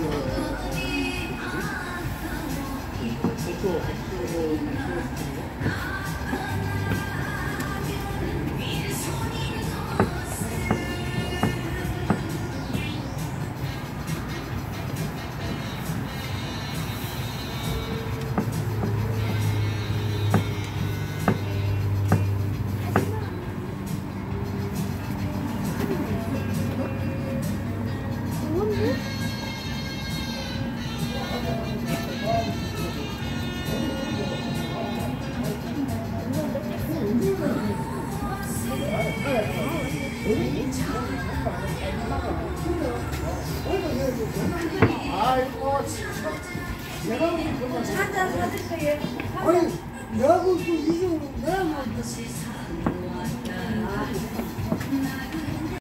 Thank you. 아이고 진짜 내가 그만 한잔 사줄 거예요. 아니 내가 보기 이정도 내가 먹겠어